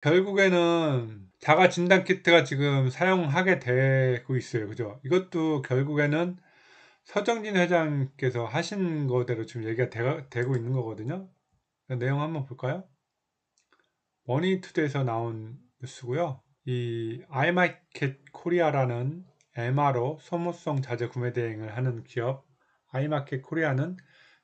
결국에는 자가 진단 키트가 지금 사용하게 되고 있어요. 그죠? 이것도 결국에는 서정진 회장께서 하신 거대로 지금 얘기가 되, 고 있는 거거든요. 내용 한번 볼까요? 머니투데이에서 나온 뉴스고요. 이 아이마켓 코리아라는 MRO 소모성 자재 구매 대행을 하는 기업 아이마켓 코리아는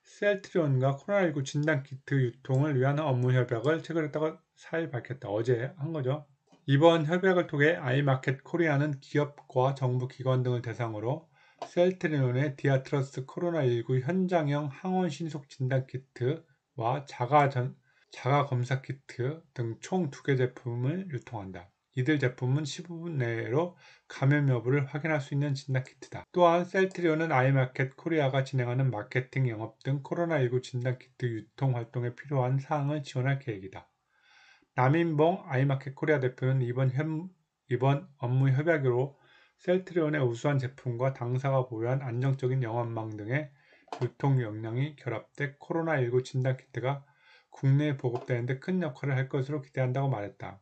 셀트리온과 코로나19 진단키트 유통을 위한 업무 협약을 체결했다고 4일 밝혔다. 어제 한 거죠. 이번 협약을 통해 아이마켓 코리아는 기업과 정부 기관 등을 대상으로 셀트리온의 디아트러스트 코로나19 현장형 항원 신속 진단키트와 자가, 전, 자가 검사 키트 등 총 두 개 제품을 유통한다. 이들 제품은 15분 내로 감염 여부를 확인할 수 있는 진단키트다. 또한 셀트리온은 아이마켓 코리아가 진행하는 마케팅 영업 등 코로나19 진단키트 유통 활동에 필요한 사항을 지원할 계획이다. 남인봉 아이마켓 코리아 대표는 이번, 현, 이번 업무 협약으로 셀트리온의 우수한 제품과 당사가 보유한 안정적인 영업망 등의 유통 역량이 결합돼 코로나19 진단키트가 국내에 보급되는 데 큰 역할을 할 것으로 기대한다고 말했다.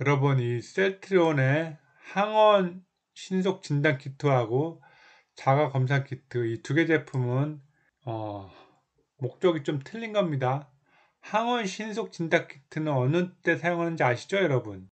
여러분 이 셀트리온의 항원 신속 진단 키트하고 자가 검사 키트 이 두 개 제품은 어, 목적이 좀 틀린 겁니다. 항원 신속 진단 키트는 어느 때 사용하는지 아시죠 여러분?